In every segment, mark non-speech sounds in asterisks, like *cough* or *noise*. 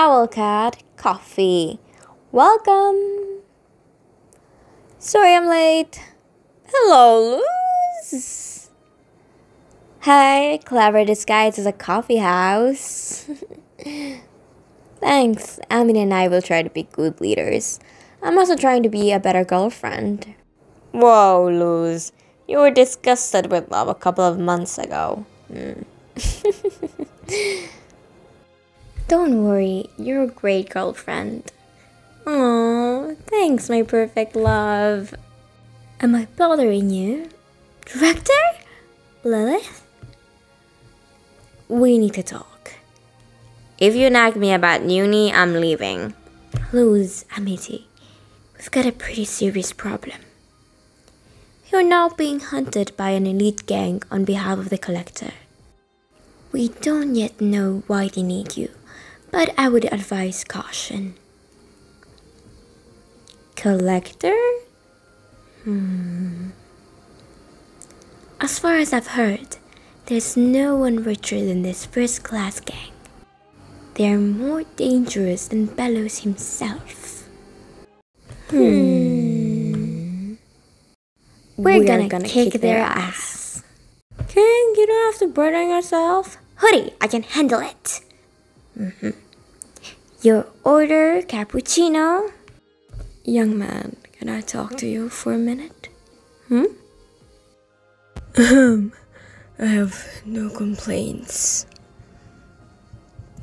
Owlcat Coffee. Welcome. Sorry I'm late. Hello, Luz. Hi, clever disguised as a coffee house. *laughs* Thanks. Amin and I will try to be good leaders. I'm also trying to be a better girlfriend. Whoa, Luz. You were disgusted with love a couple of months ago. Hmm. *laughs* Don't worry, you're a great girlfriend. Oh, thanks, my perfect love. Am I bothering you? Director? Lilith? We need to talk. If you nag me about uni, I'm leaving. Luz, Amity, we've got a pretty serious problem. You're now being hunted by an elite gang on behalf of the Collector. We don't yet know why they need you, but I would advise caution. Collector? Hmm. As far as I've heard, there's no one richer than this first class gang. They're more dangerous than Belos himself. Hmm. We're, gonna, kick, their ass. King, you don't have to burden yourself. Hooty, I can handle it. Mhm. Your order, cappuccino. Young man, can I talk to you for a minute? Hmm? Ahem. I have no complaints.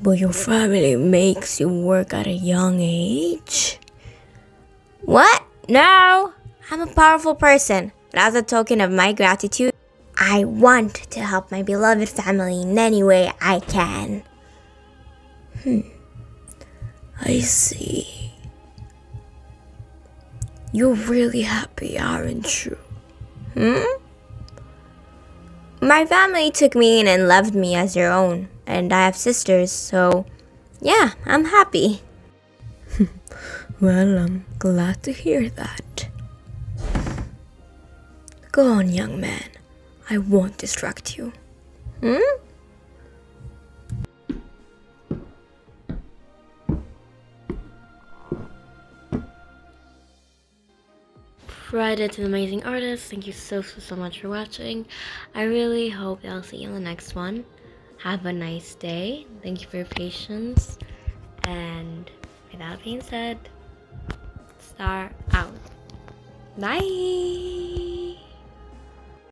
But your family makes you work at a young age? What? No! I'm a powerful person, but as a token of my gratitude, I want to help my beloved family in any way I can. I see. You're really happy, aren't you? Hmm? My family took me in and loved me as their own, and I have sisters, so yeah, I'm happy. *laughs* Well, I'm glad to hear that. Go on, young man. I won't distract you. Hmm? Credit to the amazing artists. Thank you so, so, so much for watching. I really hope I'll see you in the next one. Have a nice day. Thank you for your patience. And with that being said, star out. Bye.